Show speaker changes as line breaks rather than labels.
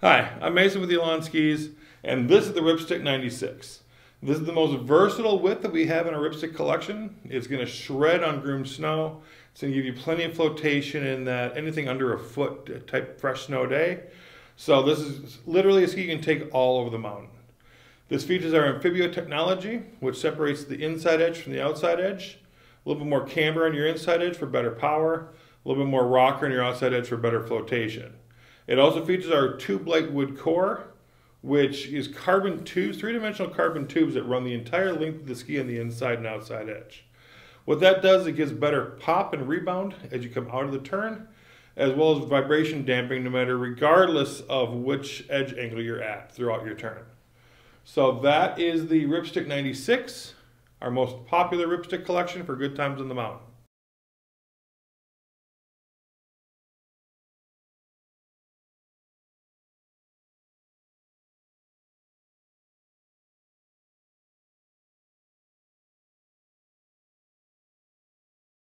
Hi, I'm Mason with Elan Skis, and this is the Ripstick 96. This is the most versatile width that we have in our Ripstick collection. It's going to shred on groomed snow. It's going to give you plenty of flotation in that anything under a foot type fresh snow day. So this is literally a ski you can take all over the mountain. This features our Amphibio technology, which separates the inside edge from the outside edge. A little bit more camber on your inside edge for better power. A little bit more rocker on your outside edge for better flotation. It also features our TubeLite wood core, which is carbon tubes, three-dimensional carbon tubes that run the entire length of the ski on the inside and outside edge. What that does, it gives better pop and rebound as you come out of the turn, as well as vibration damping no matter regardless of which edge angle you're at throughout your turn. So that is the Ripstick 96, our most popular Ripstick collection for good times on the mountain.